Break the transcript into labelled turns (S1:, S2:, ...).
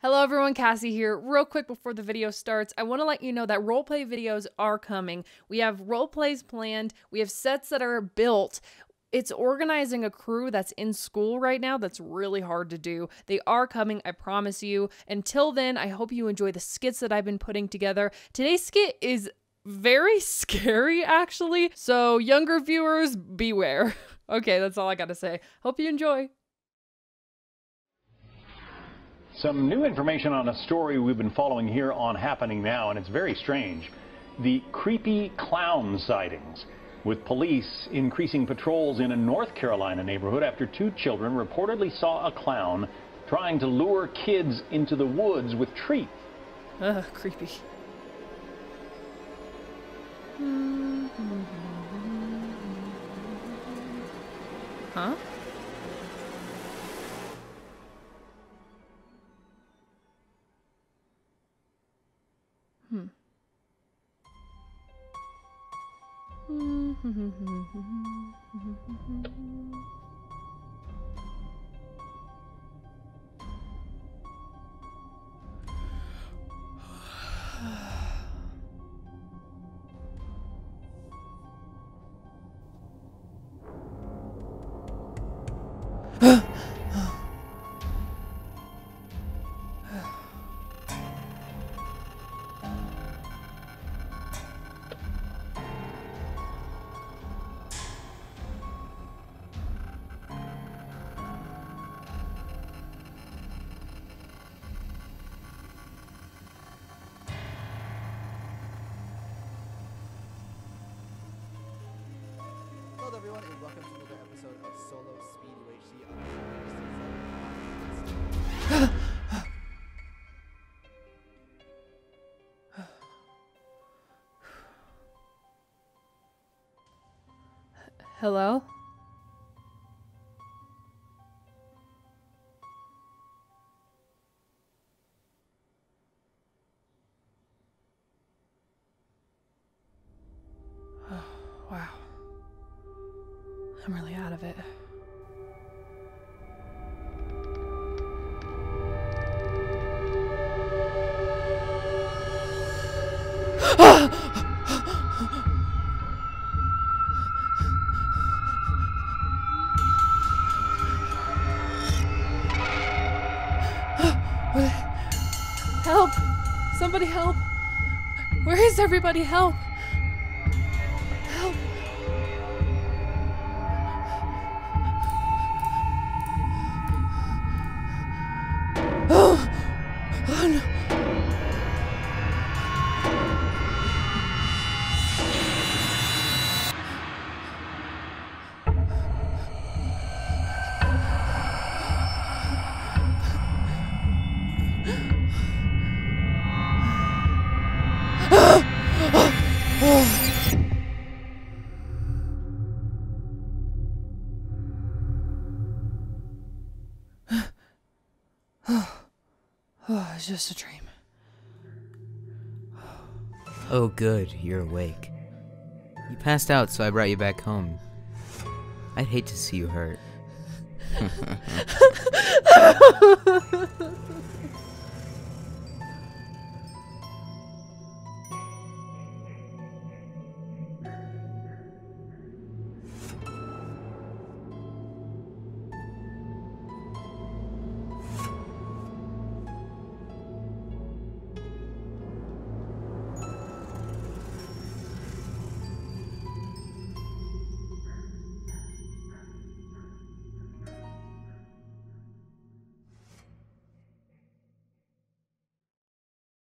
S1: Hello everyone, Cassi here. Real quick before the video starts, I want to let you know that roleplay videos are coming. We have roleplays planned, we have sets that are built. It's organizing a crew that's in school right now that's really hard to do. They are coming, I promise you. Until then, I hope you enjoy the skits that I've been putting together. Today's skit is very scary actually, so younger viewers beware. okay, that's all I got to say. Hope you enjoy.
S2: Some new information on a story we've been following here on Happening Now, and it's very strange. The creepy clown sightings, with police increasing patrols in a North Carolina neighborhood after two children reportedly saw a clown trying to lure kids into the woods with treats.
S1: Ugh, creepy. Huh? Hmm.
S3: Hello everyone and welcome to another episode of Solo Speed UHC
S1: Hello? I'm really out of it. Help! Somebody help! Where is everybody? Help! Oh, it's just a dream.
S4: Oh, good, you're awake. You passed out, so I brought you back home. I'd hate to see you hurt.